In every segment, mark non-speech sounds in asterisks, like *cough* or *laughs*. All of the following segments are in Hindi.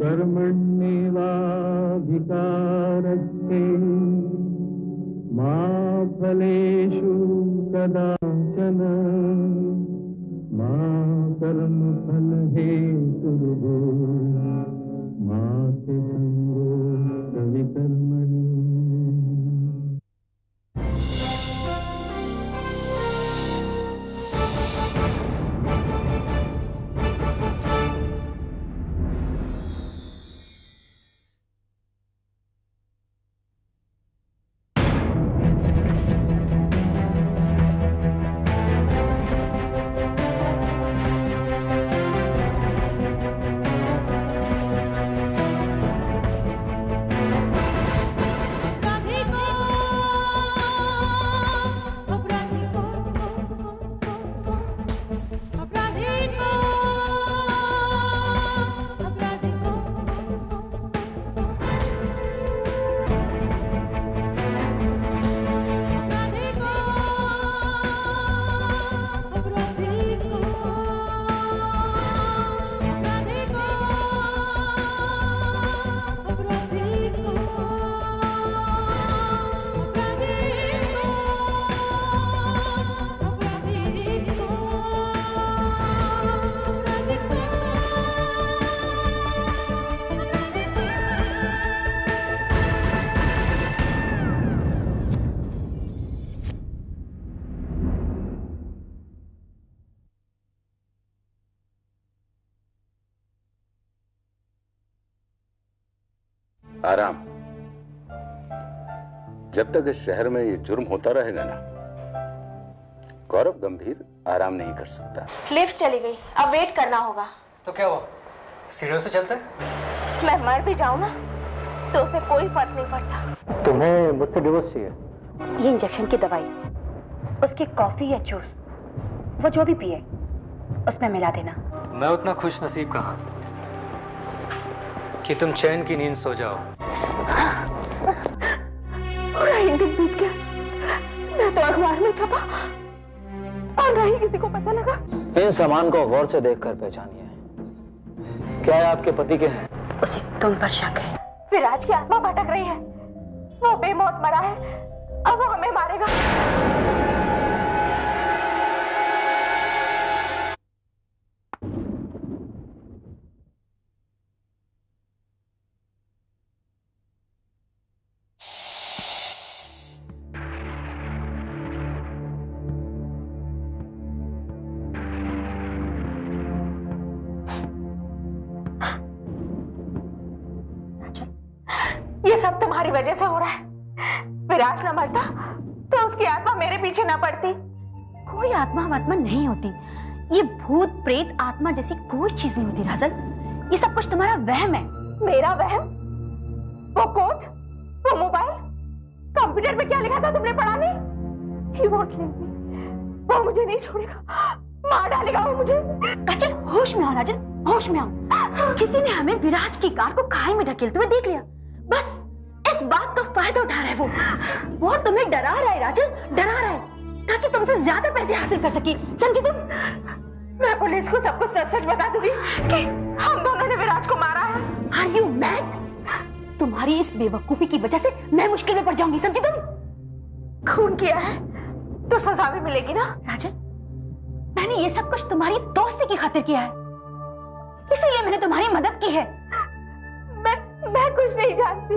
कर्मण्येवाधिकारस्ते मा फलेषु कदाचन मा कर्मफलहेतुर्भो आराम। जब तक इस शहर में ये जुर्म होता रहेगा ना गौरव गंभीर आराम नहीं कर सकता। लिफ्ट चली गई अब वेट करना होगा। तो क्या हुआ? सीढ़ियों से चलते? मैं मर भी जाऊँ ना तो उसे कोई फ़र्क नहीं पड़ता। तुम्हें मुझसे डिवोर्स चाहिए। ये इंजेक्शन की दवाई उसकी कॉफ़ी या जूस वो जो भी पिए उसमें मिला देना। मैं उतना खुश नसीब कहाँ? कि तुम चैन की नींद सो जाओ। पूरा एक दिन बीत गया। मैं तो अखबार में छपा। और नहीं किसी को पता लगा। इन सामान को गौर से देखकर पहचानिए। क्या आपके पति के हैं? उसे तुम पर शक है। विराज की आत्मा भटक रही है। वो बेमौत मरा है। आत्मा नहीं होती। ये भूत, प्रेत, आत्मा जैसी कोई चीज़ नहीं होती राजल ये सब कुछ तुम्हारा वहम है। मेरा वहम? वो कोट? वो मोबाइल? कंप्यूटर पे क्या लिखा था तुमने पढ़ा नहीं? ही वो अकेली वो मुझे नहीं छोड़ेगा। मार डालेगा वो मुझे। राजल होश में आओ राजल होश में आओ। किसी ने हमें विराज की कार को खाई में ढकेलते हुए देख लिया। बस, इस बात का फ़ायदा उठा रहा है वो। वो तुम्हें डरा रहा है राजल डरा रहा है। ताकि तुमसे ज़्यादा पैसे हासिल कर सके। समझे तुम? मैं पुलिस को सब कुछ सच सच बता दूँगी कि हम दोनों ने विराज को मारा है। आर यू मैड तुम्हारी इस बेवकूफ़ी की वजह से मैं मुश्किल में पड़ जाऊँगी, समझी तुम? खून किया है तो सजा भी मिलेगी ना, राजन? मैंने ये सब कुछ तुम्हारी दोस्ती की खातिर किया है। इसीलिए मैंने तुम्हारी मदद की है। मैं मैं कुछ नहीं जानती।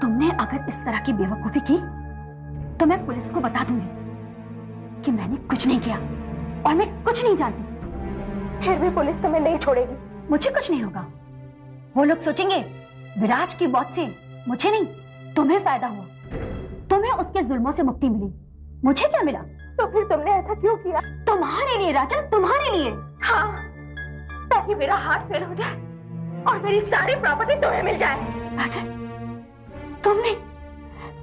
तुमने अगर इस तरह की बेवकूफ़ी की तो मैं पुलिस को बता दूँगी। कि मैंने कुछ नहीं किया। और मैं कुछ नहीं जानती। फिर भी पुलिस तुम्हें नहीं छोड़ेगी। मुझे कुछ नहीं होगा। वो लोग सोचेंगे विराज की मौत से मुझे नहीं तुम्हें फ़ायदा हुआ। तुम्हें उसके जुल्मों से मुक्ति मिली। मुझे क्या मिला? तो फिर तुमने ऐसा क्यों किया? तुम्हारे लिए राजन तुम्हारे लिए। हाँ ताकि मेरा हाथ फेल हो जाए और मेरी सारी प्रॉपर्टी तुम्हें मिल जाए। राजन तुमने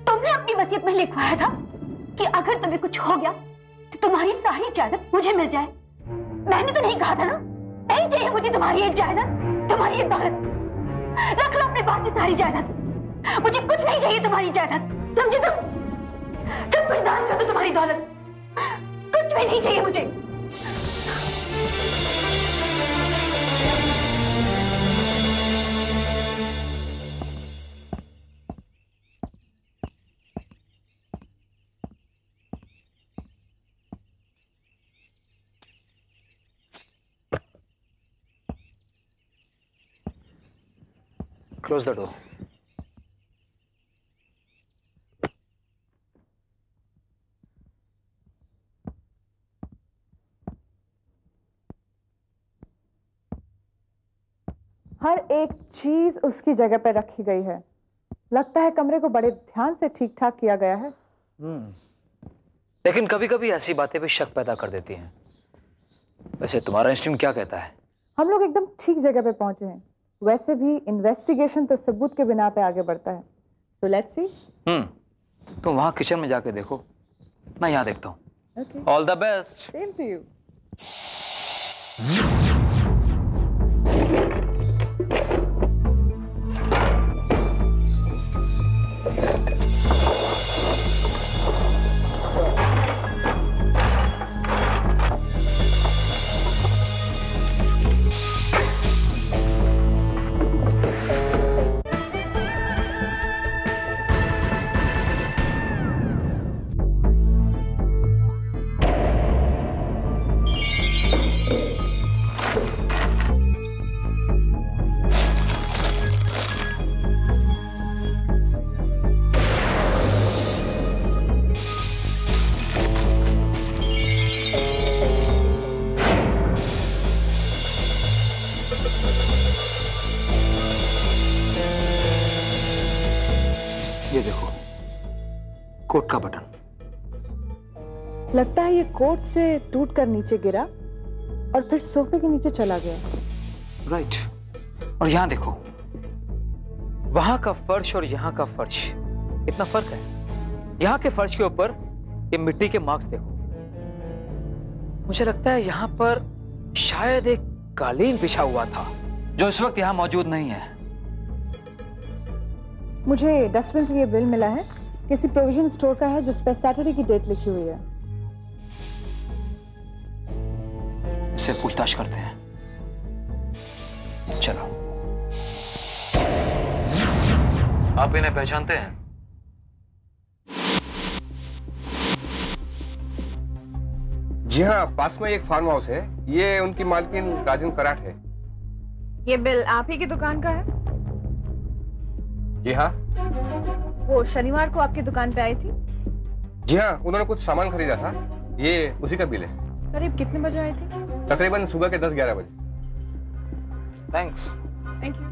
तुमने अपनी वसीयत में लिखवाया था कि अगर तुम्हें कुछ हो गया तुम्हारी सारी जायदाद मुझे मिल जाए। मैंने तो नहीं कहा था ना? नहीं चाहिए मुझे तुम्हारी एक जायदाद, तुम्हारी एक दौलत। रख लो अपने पास सारी जायदाद। मुझे कुछ नहीं चाहिए तुम्हारी जायदाद। समझे तुम? सब कुछ दान कर दो तुम्हारी दौलत। कुछ भी नहीं चाहिए मुझे। क्लोज द डोर हर एक चीज़ उसकी जगह पर रखी गई है। लगता है कमरे को बड़े ध्यान से ठीक ठाक किया गया है। लेकिन कभी कभी ऐसी बातें भी शक पैदा कर देती हैं। वैसे तुम्हारा क्या कहता है? हम लोग एकदम ठीक जगह पे पहुँचे हैं। वैसे भी इन्वेस्टिगेशन तो सबूत के बिना पे आगे बढ़ता है। तो लेट्स सी हम्म तुम वहाँ किचन में जाके देखो। मैं यहाँ देखता हूँ। Okay all the best same to ये कोट से टूट कर नीचे गिरा और फिर सोफे के नीचे चला गया। Right right. और यहाँ देखो। वहाँ का फर्श और यहाँ का फर्श। इतना फ़र्क है। यहाँ के फर्श के ऊपर ये मिट्टी के मार्क्स देखो। मुझे लगता है यहाँ पर शायद एक कालीन बिछा हुआ था जो इस वक्त यहाँ मौजूद नहीं है। मुझे डस्टबिन से ये बिल मिला है। किसी प्रोविज़न स्टोर का है जिस पर सैटरडे की डेट लिखी हुई है। इससे पूछताछ करते हैं। चलो। आप इन्हें पहचानते हैं? जी हाँ पास में एक फार्म हाउस है। ये उनकी मालकिन राजन कराट है। ये बिल आप ही की दुकान का है? जी हाँ। वो शनिवार को आपकी दुकान पे आई थी? जी हाँ उन्होंने कुछ सामान खरीदा था। ये उसी का बिल है। करीब कितने बजे आई थी? तकरीबन सुबह के दस ग्यारह बजे। थैंक्स थैंक यू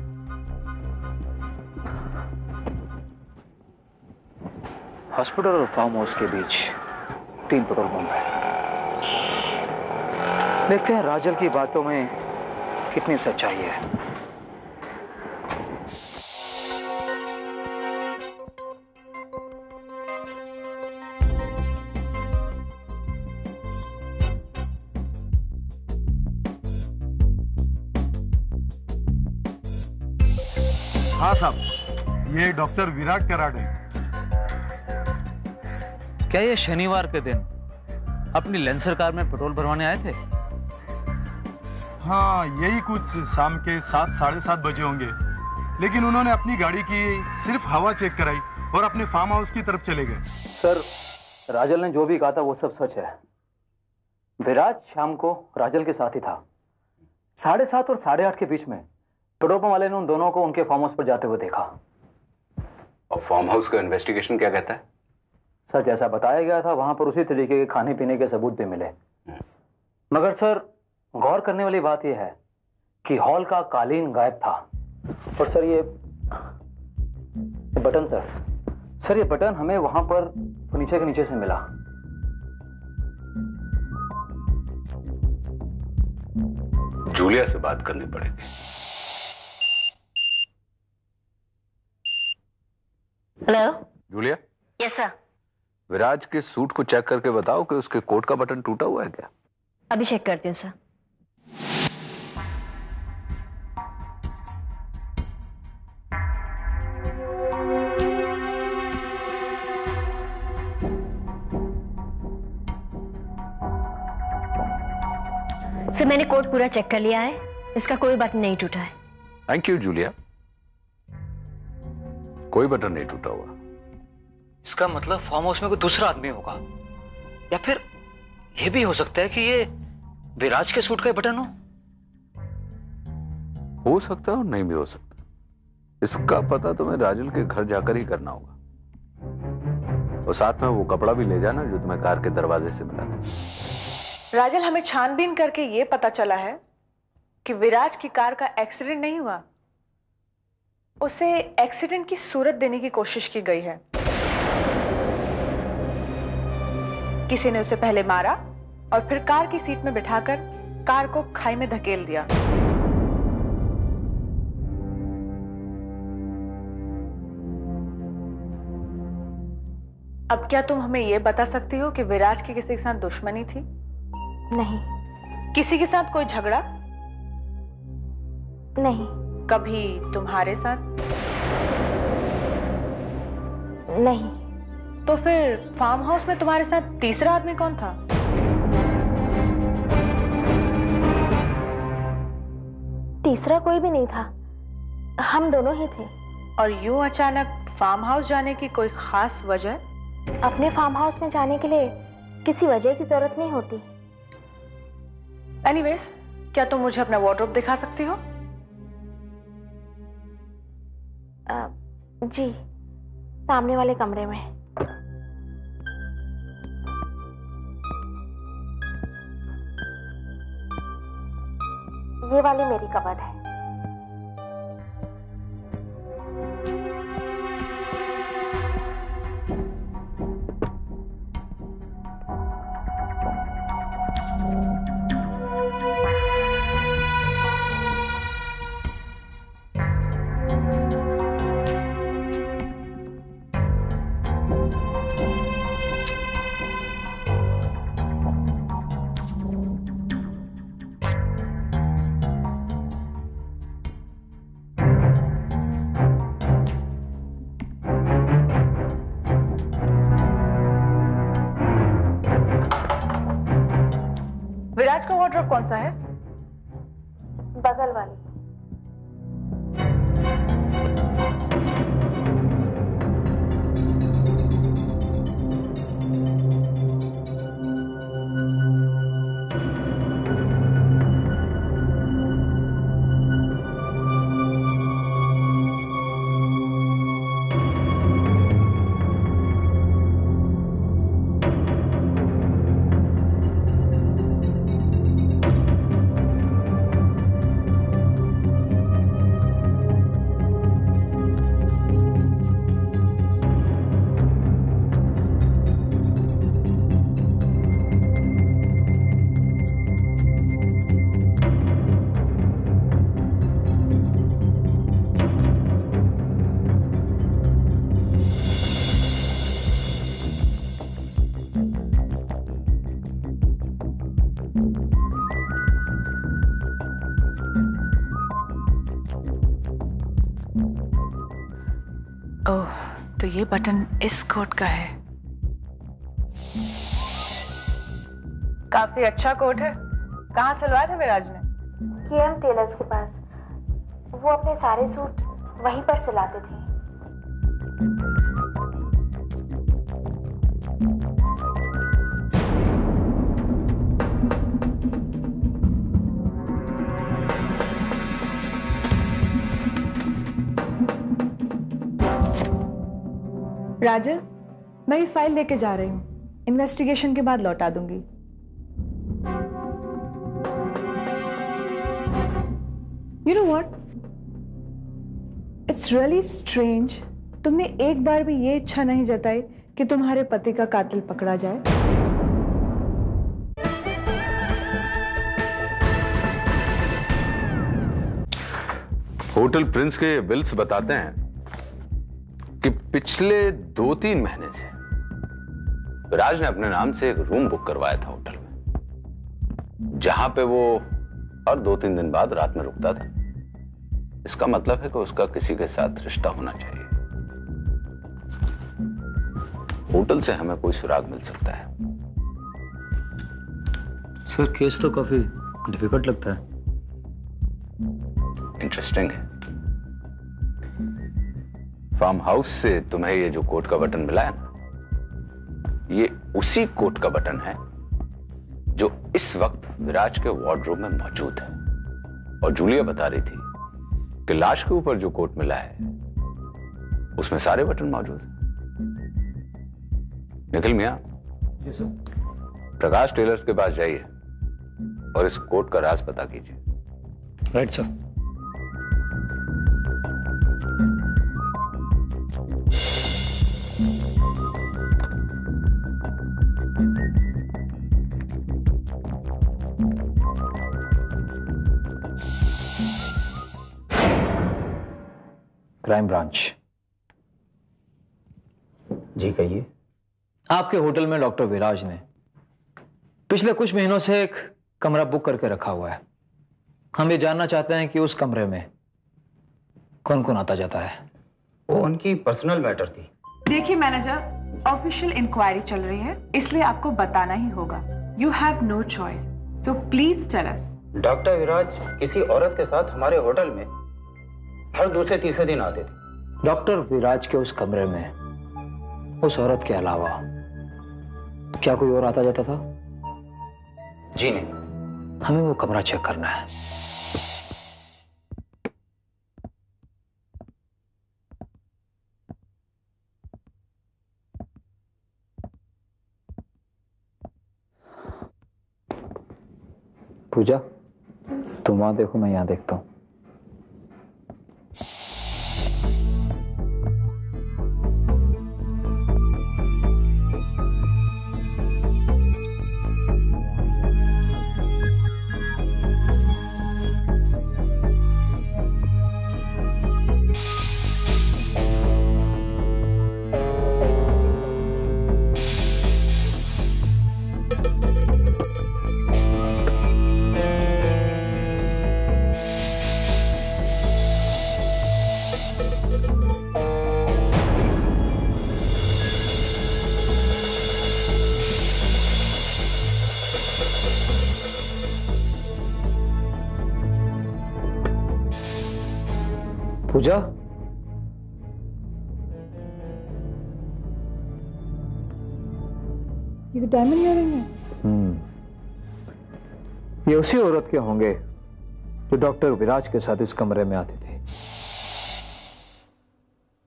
हॉस्पिटल और फार्म हाउस के बीच तीन पेट्रोल पंप है। देखते हैं राजल की बातों में कितनी सच्चाई है। साहब। ये डॉक्टर विराट कराड है। क्या ये शनिवार के दिन अपनी लेंसर कार में पेट्रोल भरवाने आए थे? हाँ यही कुछ शाम के सात साढ़े सात बजे होंगे। लेकिन उन्होंने अपनी गाड़ी की सिर्फ़ हवा चेक कराई और अपने फार्म हाउस की तरफ़ चले गए। सर राजल ने जो भी कहा था वो सब सच है। विराट शाम को राजल के साथ ही था। साढ़े सात और साढ़े आठ के बीच में पेट्रोल पंप वाले ने उन दोनों को उनके फार्म हाउस पर जाते हुए देखा। और फार्म हाउस का इन्वेस्टिगेशन क्या कहता है? सर जैसा बताया गया था वहाँ पर उसी तरीके के खाने पीने के सबूत भी मिले। मगर सर गौर करने वाली बात यह है कि हॉल का कालीन गायब था। और सर ये बटन सर सर ये बटन हमें वहाँ पर फर्नीचर के नीचे से मिला। जूलिया से बात करनी पड़ेगी hello Julia yes sir Viraj के सूट को चेक करके बताओ कि उसके कोट का बटन टूटा हुआ है क्या? अभी चेक करती हूँ सर सर मैंने कोट पूरा चेक कर लिया है। इसका कोई बटन नहीं टूटा है। थैंक यू जूलिया कोई बटन नहीं टूटा हुआ। इसका मतलब फार्म हाउस में कोई दूसरा आदमी होगा। या फिर यह भी हो सकता है कि ये विराज के सूट का बटन हो? हो सकता है और नहीं भी हो सकता। इसका पता तुम्हें राजुल के घर जाकर ही करना होगा। और साथ में वो कपड़ा भी ले जाना जो तुम्हें कार के दरवाजे से मिला था। राजल हमें छानबीन करके ये पता चला है कि विराज की कार का एक्सीडेंट नहीं हुआ। उसे एक्सीडेंट की सूरत देने की कोशिश की गई है। किसी ने उसे पहले मारा और फिर कार की सीट में बिठाकर कार को खाई में धकेल दिया। अब क्या तुम हमें यह बता सकती हो कि विराज की किसी के साथ दुश्मनी थी? नहीं। किसी के साथ कोई झगड़ा? नहीं। कभी तुम्हारे साथ? नहीं। तो फिर फार्म हाउस में तुम्हारे साथ तीसरा आदमी कौन था? तीसरा कोई भी नहीं था। हम दोनों ही थे। और यूँ अचानक फार्म हाउस जाने की कोई खास वजह? अपने फार्म हाउस में जाने के लिए किसी वजह की ज़रूरत नहीं होती। एनीवेज क्या तुम मुझे अपना वार्डरोब दिखा सकती हो? जी सामने वाले कमरे में। ये वाली मेरी कबर है। विराज का ये बटन इस कोट का है। काफ़ी अच्छा कोट है। कहाँ सिलवाया था मेराज ने? केएम टेलर्स के पास। वो अपने सारे सूट वहीं पर सिलाते थे। राजल मैं ये फ़ाइल लेके जा रही हूँ। इन्वेस्टिगेशन के बाद लौटा दूँगी। You know what it's really strange तुमने एक बार भी ये इच्छा नहीं जताई कि तुम्हारे पति का कातिल पकड़ा जाए। होटल प्रिंस के बिल्स बताते हैं। कि पिछले दो तीन महीने से विराज ने अपने नाम से एक रूम बुक करवाया था होटल में जहाँ पे वो हर दो तीन दिन बाद रात में रुकता था। इसका मतलब है कि उसका किसी के साथ रिश्ता होना चाहिए। होटल से हमें कोई सुराग मिल सकता है। सर केस तो काफ़ी डिफ़िकल्ट लगता है। इंटरेस्टिंग है। फार्म हाउस से तुम्हें ये जो कोट का बटन मिला है ना ये उसी कोट का बटन है जो इस वक्त विराज के वार्डरोब में मौजूद है। और जूलिया बता रही थी कि लाश के ऊपर जो कोट मिला है उसमें सारे बटन मौजूद हैं। निखिल मिया? जी सर। प्रकाश टेलर्स के पास जाइए और इस कोट का राज पता कीजिए। Right sir crime branch. जी कहिए। आपके होटल में डॉक्टर विराज ने पिछले कुछ महीनों से एक कमरा बुक करके रखा हुआ है। हम ये जानना चाहते हैं कि उस कमरे में कौन कौन आता जाता है। वो उनकी पर्सनल मैटर थी। देखिए मैनेजर ऑफिशियल इंक्वायरी चल रही है इसलिए आपको बताना ही होगा। You have no choice so please tell us doctor Viraj किसी औरत के साथ हमारे होटल में हर दूसरे तीसरे दिन आते थे। डॉक्टर विराज के उस कमरे में उस औरत के अलावा क्या कोई और आता जाता था? जी नहीं। हमें वो कमरा चेक करना है। पूजा तुम वहाँ देखो मैं यहाँ देखता हूँ। पूजा? ये तो डायमंड इयरिंग है। हम्म। ये उसी औरत के होंगे जो डॉक्टर विराज के साथ इस कमरे में आती थी।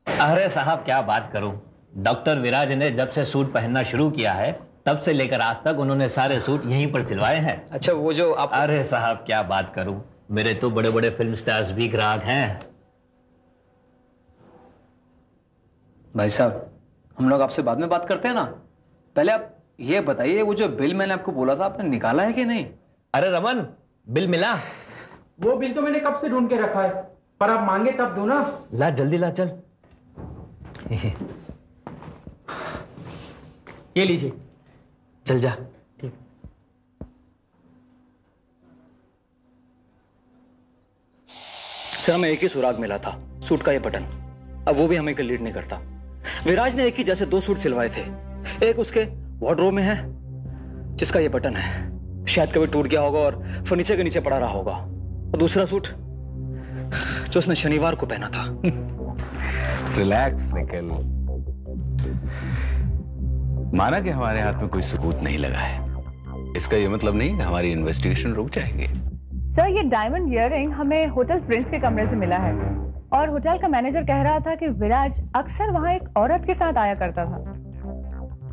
अरे साहब क्या बात करूँ? डॉक्टर विराज ने जब से सूट पहनना शुरू किया है तब से लेकर आज तक उन्होंने सारे सूट यहीं पर सिलवाए हैं। अच्छा वो जो आप अरे साहब क्या बात करूँ? मेरे तो बड़े बड़े फ़िल्म स्टार्स भी ग्राहक हैं। भाई साहब हम लोग आपसे बाद में बात करते हैं ना। पहले आप ये बताइए वो जो बिल मैंने आपको बोला था आपने निकाला है कि नहीं? अरे रमन बिल मिला। वो बिल तो मैंने कब से ढूंढ के रखा है? पर आप मांगे तब दो ना। ला जल्दी ला चल। ये लीजिए। चल जा। सर हमें एक ही सुराग मिला था सूट का ये बटन। अब वो भी हमें लीड नहीं करता। विराज ने एक ही जैसे दो सूट सिलवाए थे। एक उसके वार्डरोब में है जिसका ये बटन है। शायद कभी टूट गया होगा और फर्नीचर के नीचे पड़ा रहा होगा। और दूसरा सूट जो उसने शनिवार को पहना था। रिलैक्स निकल माना कि हमारे हाथ में कोई सबूत नहीं लगा है। इसका यह मतलब नहीं कि हमारी इन्वेस्टिगेशन रुक जाएगी। सर ये डायमंड इयरिंग हमें होटल प्रिंस के कमरे से मिला है। और होटल का मैनेजर कह रहा था कि विराज अक्सर वहाँ एक औरत के साथ आया करता था।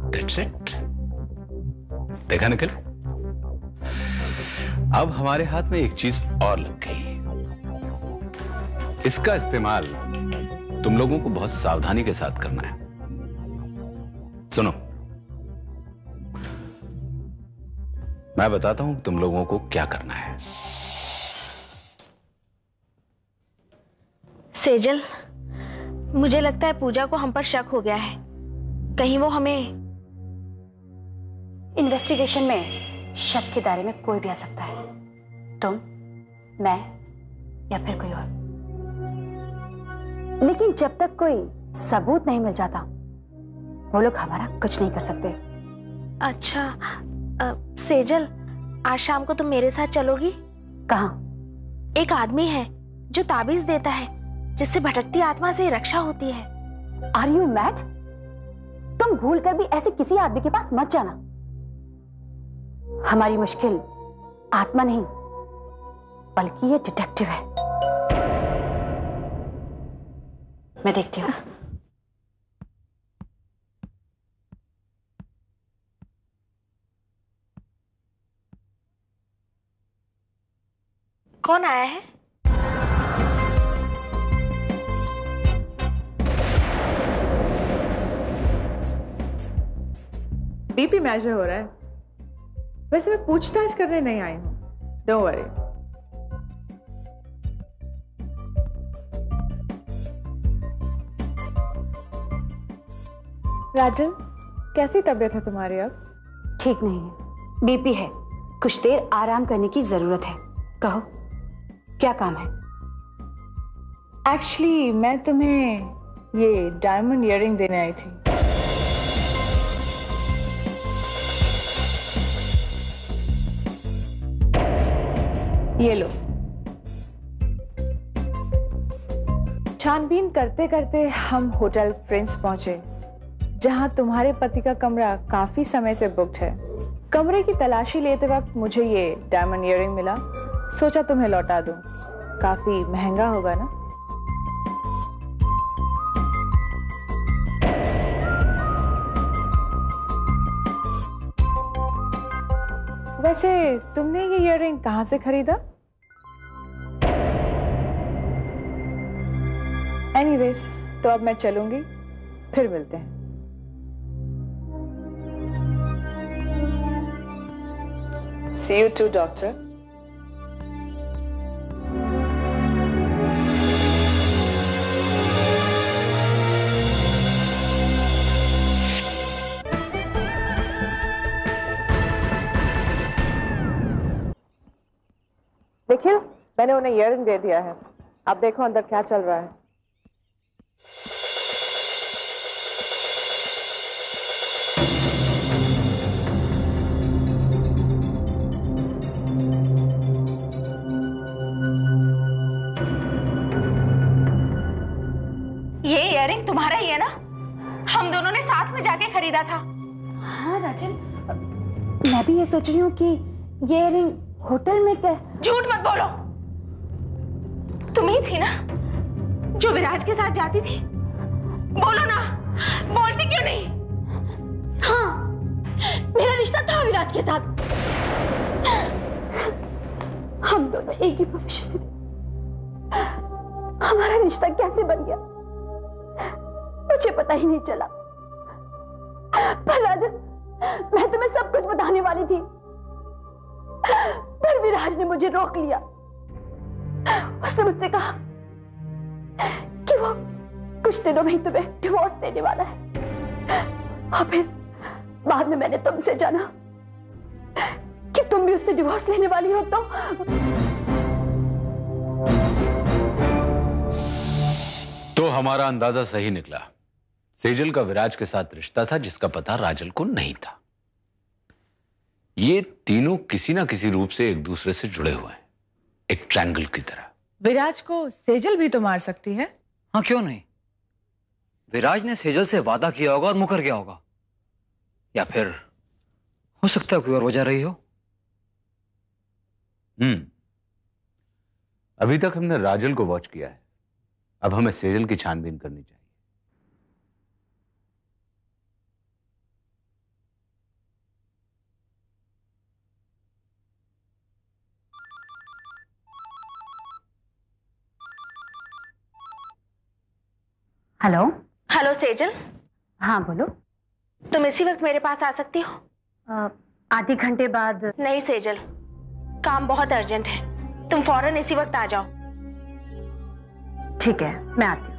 That's it. देखा निखिल? अब हमारे हाथ में एक चीज़ और लग गई। इसका इस्तेमाल तुम लोगों को बहुत सावधानी के साथ करना है। सुनो। मैं बताता हूँ तुम लोगों को क्या करना है। सेजल मुझे लगता है पूजा को हम पर शक हो गया है। कहीं वो हमें इन्वेस्टिगेशन में शक के दायरे में कोई भी आ सकता है। तुम मैं या फिर कोई और। लेकिन जब तक कोई सबूत नहीं मिल जाता वो लोग हमारा कुछ नहीं कर सकते। अच्छा अ, सेजल आज शाम को तुम मेरे साथ चलोगी? कहा? एक आदमी है जो ताबीज देता है। जिससे भटकती आत्मा से रक्षा होती है। आर यू मैट तुम भूल कर भी ऐसे किसी आदमी के पास मत जाना। हमारी मुश्किल आत्मा नहीं बल्कि ये डिटेक्टिव है। मैं देखती हूँ। कौन आया है? बीपी मेजर हो रहा है। वैसे मैं पूछताछ करने नहीं आई हूँ। डोंट वरी राजन कैसी तबीयत है तुम्हारी अब? ठीक नहीं है। बीपी है। कुछ देर आराम करने की ज़रूरत है। कहो क्या काम है? एक्चुअली मैं तुम्हें ये डायमंड इयरिंग देने आई थी। ये लो। छानबीन करते करते हम होटल प्रिंस पहुँचे, जहाँ तुम्हारे पति का कमरा काफ़ी समय से बुक्ड है। कमरे की तलाशी लेते वक्त मुझे ये डायमंड इयरिंग मिला। सोचा तुम्हें लौटा दूँ। काफ़ी महँगा होगा ना? वैसे तुमने ये इयरिंग कहाँ से खरीदा? एनीवेज तो अब मैं चलूँगी, फिर मिलते हैं। सी यू टू डॉक्टर देखिए, मैंने उन्हें इयरिंग दे दिया है। अब देखो अंदर क्या चल रहा है। खरीदा था। हाँ राजन। मैं भी ये सोच रही हूँ कि ये रिंग होटल में क्या झूठ मत बोलो। तुम ही थी ना जो विराज के साथ जाती थी। बोलो ना बोलती क्यों नहीं? हाँ मेरा रिश्ता था विराज के साथ। हम दोनों एक ही प्रोफेशन में थे। हमारा रिश्ता कैसे बन गया? मुझे पता ही नहीं चला। पर राजन मैं तुम्हें सब कुछ बताने वाली थी। पर विराज ने मुझे रोक लिया। उसने मुझसे कहा कि वो कुछ दिनों में ही तुम्हें डिवोर्स देने वाला है। और फिर बाद में मैंने तुमसे जाना कि तुम भी उससे डिवोर्स लेने वाली हो तो। तो हमारा अंदाज़ा सही निकला। सेजल का विराज के साथ रिश्ता था जिसका पता राजल को नहीं था। ये तीनों किसी ना किसी रूप से एक दूसरे से जुड़े हुए हैं एक ट्रायंगल की तरह। विराज को सेजल भी तो मार सकती है। हाँ क्यों नहीं? विराज ने सेजल से वादा किया होगा और मुकर गया होगा। या फिर हो सकता है कोई और वजह रही हो? हम्म। अभी तक हमने राजल को वॉच किया है। अब हमें सेजल की छानबीन करनी चाहिए। हेलो हेलो सेजल हाँ बोलो। तुम इसी वक्त मेरे पास आ सकती हो? आधे घंटे बाद। नहीं सेजल काम बहुत अर्जेंट है। तुम फ़ौरन इसी वक्त आ जाओ। ठीक है मैं आती हूँ।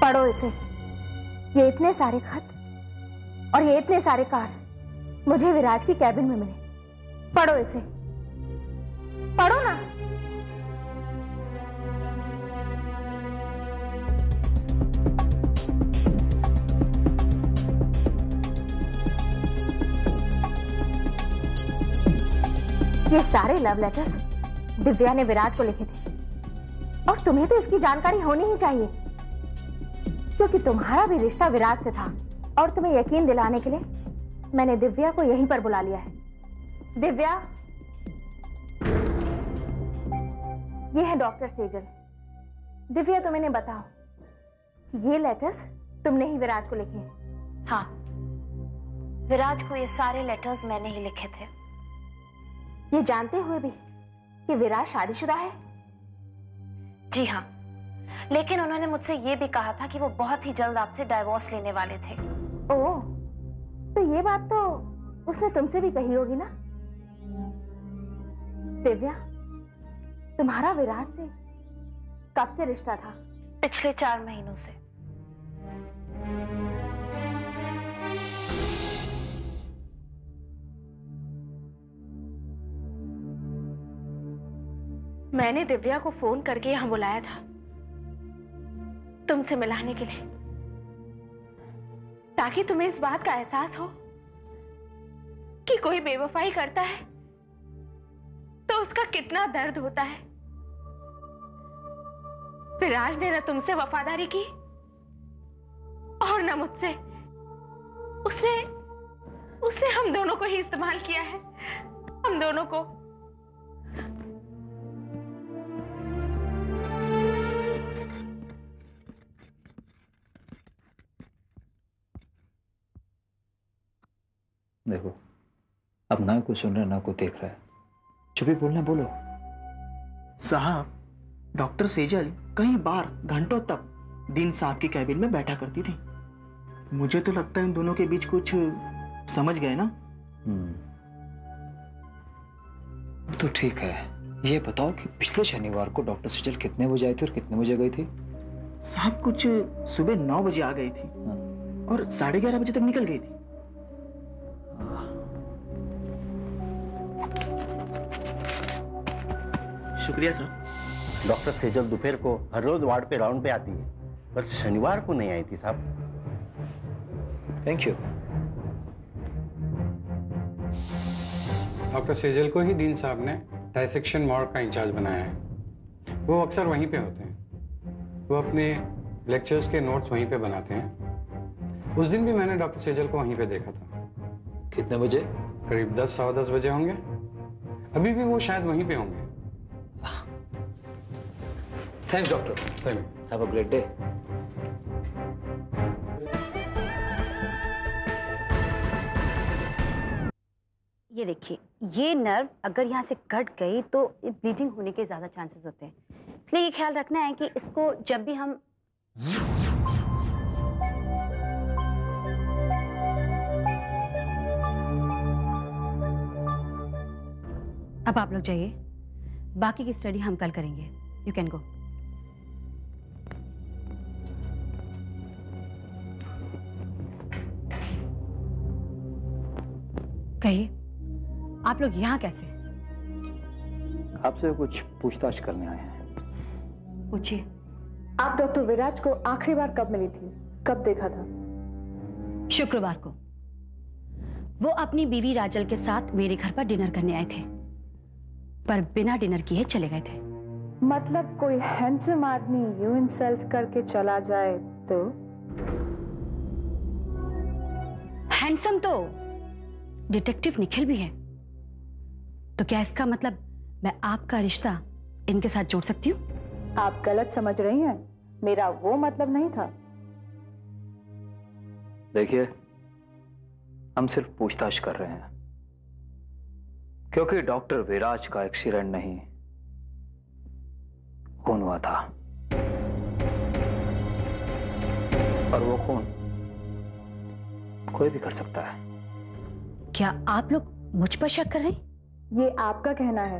पढ़ो इसे। ये इतने सारे खत और ये इतने सारे कार्ड मुझे विराज की कैबिन में मिले। पढ़ो इसे। पढ़ो ना। ये सारे लव लेटर्स दिव्या ने विराज को लिखे थे। और तुम्हें तो इसकी जानकारी होनी ही चाहिए। क्योंकि तुम्हारा भी रिश्ता विराज से था, और तुम्हें यकीन दिलाने के लिए मैंने दिव्या को यहीं पर बुला लिया है। दिव्या ये है डॉक्टर सेजल। दिव्या तुम इन्हें बताओ ये लेटर्स तुमने ही विराज को लिखे हाँ। विराज को ये सारे लेटर्स मैंने ही लिखे थे। ये जानते हुए भी कि विराज शादीशुदा है? जी हाँ लेकिन उन्होंने मुझसे ये भी कहा था कि वो बहुत ही जल्द आपसे डाइवोर्स लेने वाले थे। ओ, तो ये बात तो उसने तुमसे भी कही होगी ना? दिव्या तुम्हारा विराज से कब से रिश्ता था? पिछले चार महीनों से। मैंने दिव्या को फ़ोन करके यहाँ बुलाया था। तुमसे मिलाने के लिए। ताकि तुम्हें इस बात का एहसास हो कि कोई बेवफाई करता है तो उसका कितना दर्द होता है। विराज ने न तुमसे वफादारी की? और न मुझसे? उसने उसने हम दोनों को ही इस्तेमाल किया है। हम दोनों को। देखो अब ना कोई सुन रहा है ना कोई देख रहा है। जो भी बोलना बोलो। साहब डॉक्टर सेजल कई बार घंटों तक दिन साहब की कैबिन में बैठा करती थी। मुझे तो लगता है इन दोनों के बीच कुछ समझ गए ना? हम्म। तो ठीक है। ये बताओ कि पिछले शनिवार को डॉक्टर सेजल कितने बजे आई थी और कितने बजे गई थी? साहब कुछ सुबह नौ बजे आ गई थी और साढ़े ग्यारह बजे तक निकल गई थी। शुक्रिया साहब। डॉक्टर सेजल दोपहर को हर रोज वार्ड पे राउंड पे आती है पर शनिवार को नहीं आई थी साहब। थैंक यू डॉक्टर सेजल को ही डीन साहब ने डायसेक्शन मॉर्ग का इंचार्ज बनाया है। वो अक्सर वहीं पे होते हैं। वो अपने लेक्चर्स के नोट्स वहीं पे बनाते हैं। उस दिन भी मैंने डॉक्टर सेजल को वहीं पे देखा था। कितने बजे? करीब दस सवा दस बजे होंगे। अभी भी वो शायद वहीं पे होंगे। थैंक्स डॉक्टर सही हैव अ ग्रेट डे ये देखिए ये नर्व अगर यहाँ से कट गई तो ब्लीडिंग होने के ज़्यादा चांसेस होते हैं। इसलिए ये ख्याल रखना है कि इसको जब भी हम अब आप लोग जाइए। बाकी की स्टडी हम कल करेंगे। यू कैन गो कहिए आप लोग यहाँ कैसे आपसे कुछ पूछताछ करने आए हैं। पूछिए। आप डॉक्टर विराज को आखिरी बार कब मिली थी? कब देखा था? शुक्रवार को। वो अपनी बीवी राजल के साथ मेरे घर पर डिनर करने आए थे। पर बिना डिनर किए चले गए थे। मतलब कोई हैंडसम आदमी यू इंसल्ट करके चला जाए तो? हैंडसम तो डिटेक्टिव निखिल भी है। तो क्या इसका मतलब मैं आपका रिश्ता इनके साथ जोड़ सकती हूँ? आप गलत समझ रही हैं। मेरा वो मतलब नहीं था। देखिए हम सिर्फ़ पूछताछ कर रहे हैं। क्योंकि डॉक्टर विराज का एक्सीडेंट नहीं खून हुआ था। और वो खून कोई भी कर सकता है। क्या आप लोग मुझ पर शक कर रहे हैं? ये आपका कहना है।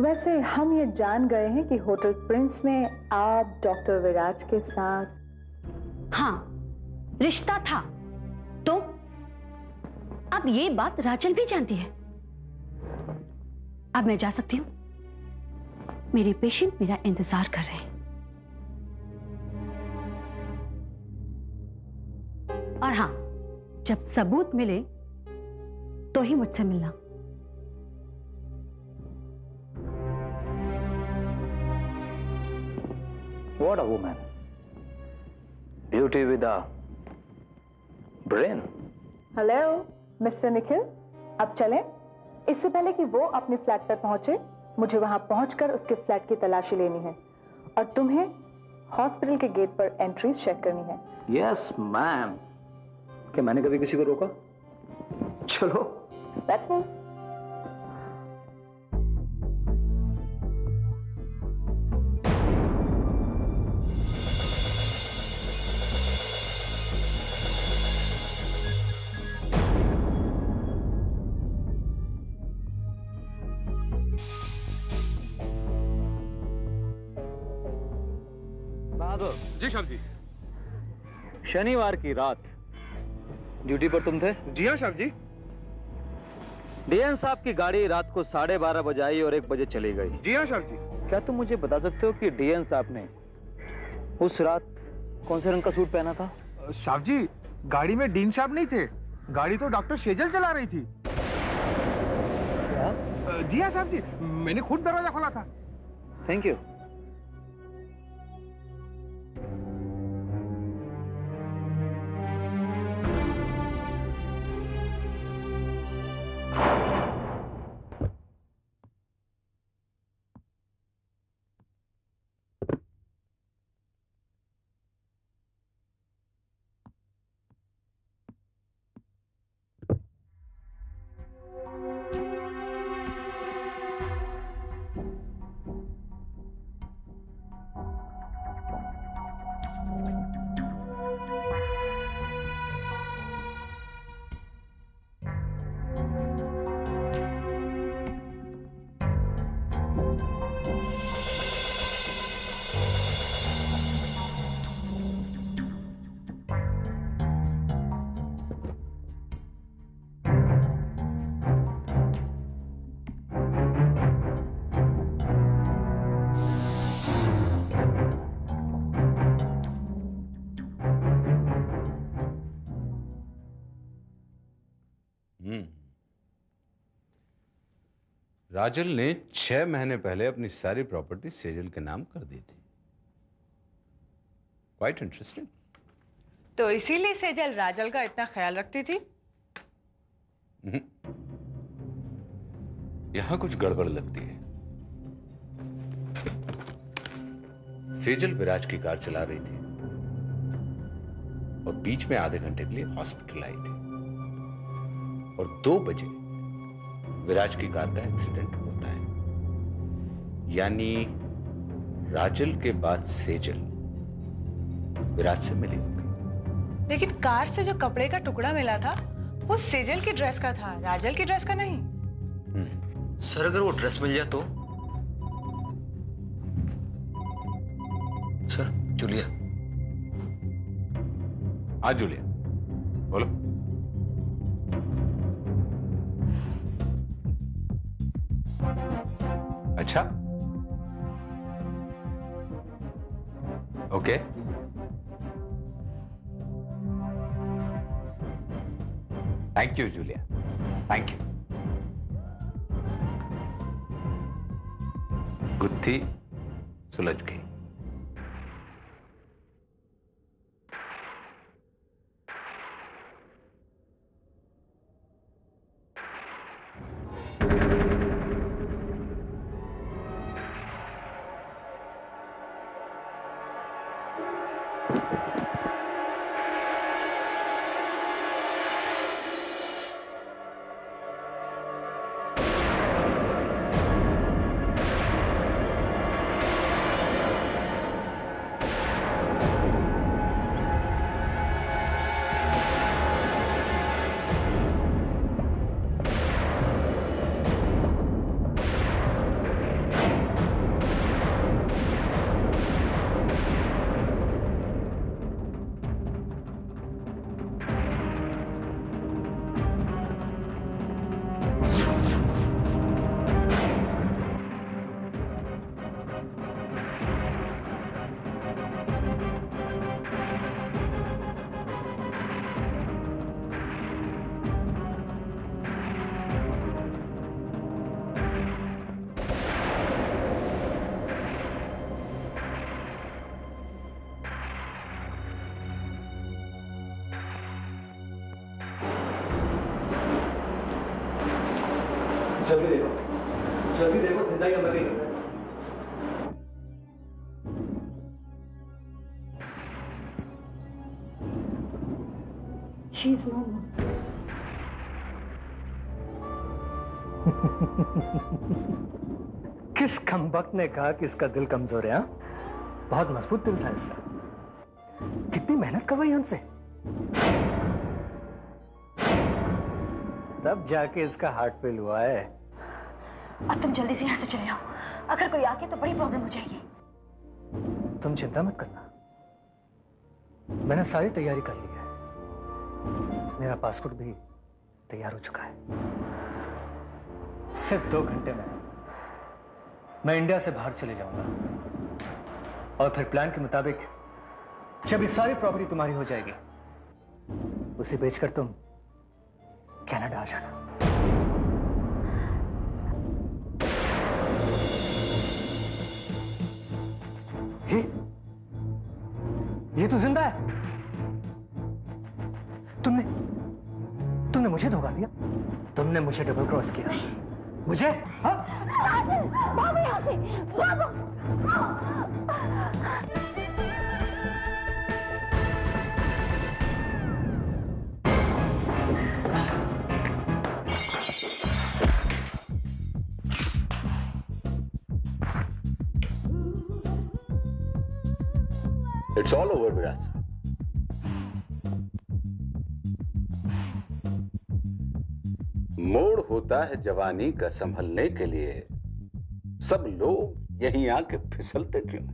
वैसे हम ये जान गए हैं कि होटल प्रिंस में आप डॉक्टर विराज के साथ हाँ रिश्ता था। तो अब ये बात राजल भी जानती है। अब मैं जा सकती हूँ। मेरे पेशेंट मेरा इंतज़ार कर रहे हैं। और हाँ जब सबूत मिले तो ही मुझसे मिलना। What a woman. Beauty with a brain. Hello mister Nikhil अब चलें? इससे पहले कि वो अपने फ्लैट पर पहुँचे मुझे वहाँ पहुंचकर उसके फ्लैट की तलाशी लेनी है और तुम्हें हॉस्पिटल के गेट पर एंट्रीज चेक करनी है। यस yes, मैम क्या मैंने कभी किसी को रोका? चलो। Move. जी साहब जी। शनिवार की रात। ड्यूटी पर तुम थे? जी हाँ साहब जी। डीएन साहब की गाड़ी रात को साढ़े बारह बजे आई और एक बजे चली गई। जी हाँ साहब जी। क्या तुम मुझे बता सकते हो कि डीएन साहब ने उस रात कौन से रंग का सूट पहना था? साहब जी गाड़ी में डीन साहब नहीं थे। गाड़ी तो डॉक्टर शेजल चला रही थी। क्या? जी हाँ साहब जी मैंने खुद दरवाज़ा खोला था। थैंक यू राजल ने छह महीने पहले अपनी सारी प्रॉपर्टी सेजल के नाम कर दी थी। क्वाइट इंटरेस्टिंग तो इसीलिए सेजल राजल का इतना ख्याल रखती थी? यहाँ कुछ गड़बड़ लगती है। सेजल विराज की कार चला रही थी। और बीच में आधे घंटे के लिए हॉस्पिटल आई थी। और दो बजे विराज की कार का एक्सीडेंट होता है। यानी राजल के बाद सेजल विराज से मिली होगी। लेकिन कार से जो कपड़े का टुकड़ा मिला था वो सेजल की ड्रेस का था राजल की ड्रेस का नहीं। सर अगर वो ड्रेस मिल जाए तो? Sir Julia. हाँ जूलिया। बोलो। अच्छा? Okay thank you Julia thank you गुत्थी सुलझ गई। She's *laughs* normal. किस कमबख्त ने कहा कि इसका दिल कमज़ोर है हाँ? बहुत मज़बूत दिल था इसका। कितनी मेहनत करवाई हमसे। तब जाके इसका हार्ट फेल हुआ है। अब तुम जल्दी से यहाँ से चले जाओ अगर कोई आके तो बड़ी प्रॉब्लम हो जाएगी। तुम चिंता मत करना। मैंने सारी तैयारी कर ली है। मेरा पासपोर्ट भी तैयार हो चुका है। सिर्फ़ दो घंटे में मैं इंडिया से बाहर चले जाऊँगा। और फिर प्लान के मुताबिक जब ये सारी प्रॉपर्टी तुम्हारी हो जाएगी, उसे बेचकर तुम कनाडा आ जाना। ये ये तो ज़िंदा है? तुमने तुमने मुझे धोखा दिया। तुमने मुझे डबल क्रॉस किया। मुझे? भागो से भागो इट्स ऑल ओवर विराज मोड़ होता है जवानी का संभलने के लिए। सब लोग यहीं आके फिसलते क्यों?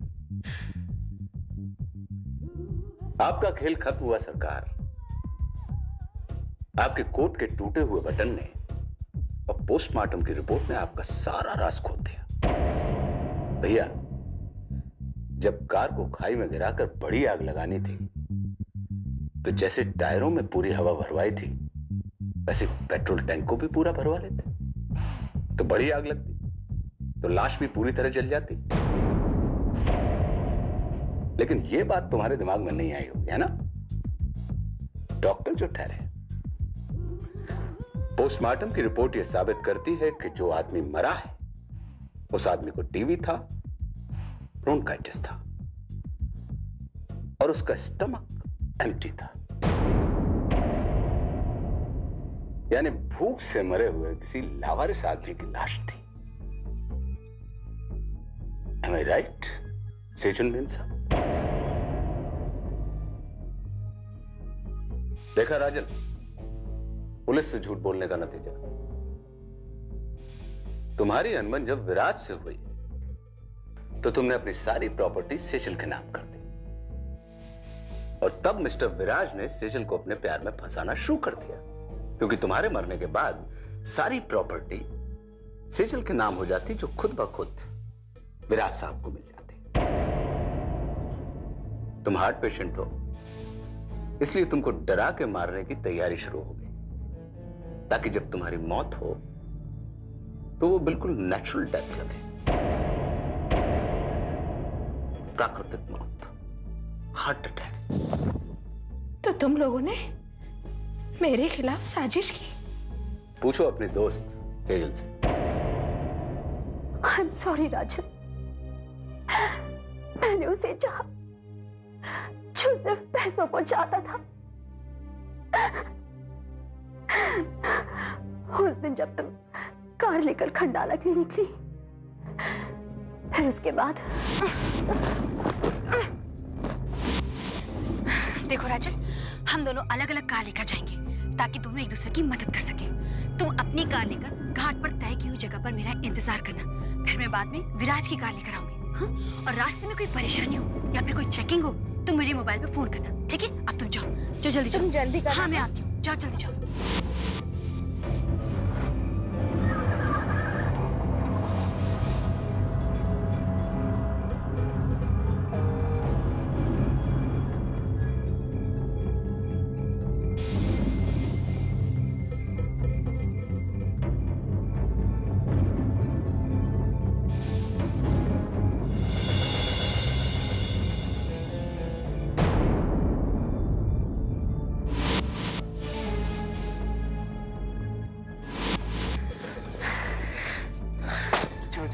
आपका खेल खत्म हुआ सरकार। आपके कोट के टूटे हुए बटन ने और पोस्टमार्टम की रिपोर्ट ने आपका सारा राज खोल दिया। भैया, जब कार को खाई में गिराकर बड़ी आग लगानी थी तो जैसे टायरों में पूरी हवा भरवाई थी वैसे पेट्रोल टैंक को भी पूरा भरवा लेते। तो बड़ी आग लगती तो लाश भी पूरी तरह जल जाती। लेकिन यह बात तुम्हारे दिमाग में नहीं आई होगी, है ना? डॉक्टर जो ठहरे पोस्टमार्टम की रिपोर्ट यह साबित करती है कि जो आदमी मरा है, उस आदमी को टीवी था ब्रोंकाइटिस था, और उसका स्टमक एम्प्टी था। यानी भूख से मरे हुए किसी लावारिस आदमी की लाश थी। Am I right, Sejan ma'am साहब? देखा राजन पुलिस से झूठ बोलने का नतीजा। तुम्हारी अनबन जब विराज से हुई तो तुमने अपनी सारी प्रॉपर्टी सेजल के नाम कर दी। और तब मिस्टर विराज ने सेजल को अपने प्यार में फंसाना शुरू कर दिया। क्योंकि तुम्हारे मरने के बाद सारी प्रॉपर्टी सेजल के नाम हो जाती जो खुद ब खुद विराज साहब को मिल जाती। तुम हार्ट पेशेंट हो। इसलिए तुमको डरा के मारने की तैयारी शुरू हो गई। ताकि जब तुम्हारी मौत हो तो वो बिल्कुल नेचुरल डेथ लगे। प्राकृतिक मौत हार्ट अटैक तो तुम लोगों ने मेरे खिलाफ साजिश की। पूछो अपने दोस्त तेजल से। I am sorry Rajan. मैंने उसे चाहा जो सिर्फ़ पैसों को चाहता था। उस दिन जब तुम कार लेकर खंडाला के लिए निकली फिर उसके बाद देखो राजन हम दोनों अलग अलग कार लेकर जाएँगे। ताकि दोनों एक दूसरे की मदद कर सके। तुम अपनी कार लेकर घाट पर तय की हुई जगह पर मेरा इंतज़ार करना। फिर मैं बाद में विराज की कार लेकर आऊँगी हाँ? और रास्ते में कोई परेशानी हो या फिर कोई चेकिंग हो तो मेरे मोबाइल पे फ़ोन करना। ठीक है? अब तुम जाओ। जाओ जल्दी जाओ। तुम जल्दी हाँ मैं आती हूँ। जाओ जल्दी जाओ।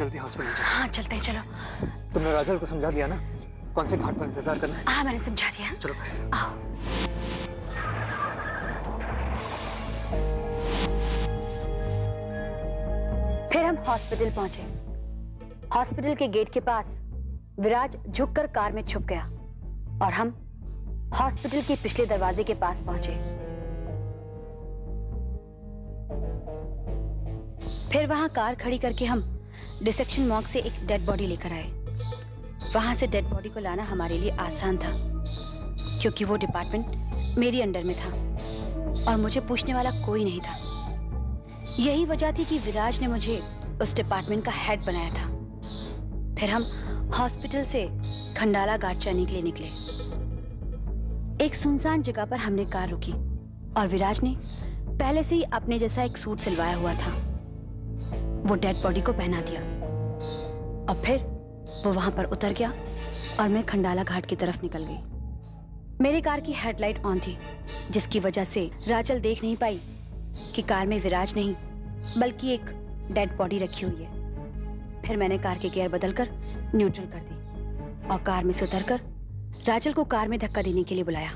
जल्दी हॉस्पिटल चलो हाँ चलते हैं चलो। तुमने राजल को समझा दिया ना? कौन से घाट पर इंतज़ार करना है? हाँ मैंने समझा दिया। चलो। आओ। फिर हम हॉस्पिटल पहुँचे। हॉस्पिटल के गेट के पास विराज झुककर कार में छुप गया और हम हॉस्पिटल के पिछले दरवाजे के पास पहुँचे। फिर वहाँ कार खड़ी करके हम डिसेक्शन मॉक से एक डेड बॉडी लेकर आए। वहाँ से डेड बॉडी को लाना हमारे लिए आसान था, क्योंकि वो डिपार्टमेंट मेरी अंडर में था और मुझे पूछने वाला कोई नहीं था। यही वजह थी कि विराज ने मुझे उस डिपार्टमेंट का हेड बनाया था। फिर हम हॉस्पिटल से खंडाला घाट जाने के लिए निकले। एक सुनसान जगह पर हमने कार रुकी और विराज ने पहले से ही अपने जैसा एक सूट सिलवाया हुआ था। वो डेड बॉडी को पहना दिया। और फिर वो वहाँ पर उतर गया और मैं खंडाला घाट की तरफ़ निकल गई। मेरी कार की हेडलाइट ऑन थी, जिसकी वजह से राचल देख नहीं पाई कि कार में विराज नहीं, बल्कि एक डेड बॉडी रखी हुई है। फिर मैंने कार के गियर बदलकर न्यूट्रल कर दी और कार में से उतरकर राचल को कार में धक्का देने के लिए बुलाया।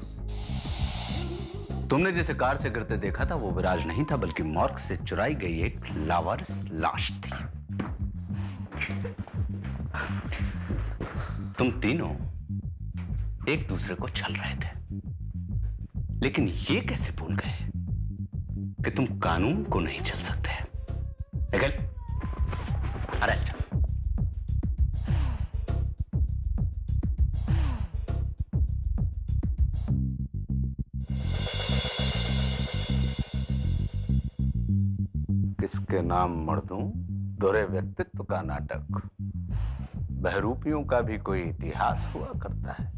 तुमने जिसे कार से गिरते देखा था, वो विराज नहीं था, बल्कि मॉर्ग से चुराई गई एक लावारिस लाश थी। तुम तीनों एक दूसरे को छल रहे थे। लेकिन ये कैसे भूल गए कि तुम कानून को नहीं चल सकते? अरेस्ट। के नाम मर्दों दोरे व्यक्तित्व का नाटक। बहरूपियों का भी कोई इतिहास हुआ करता है।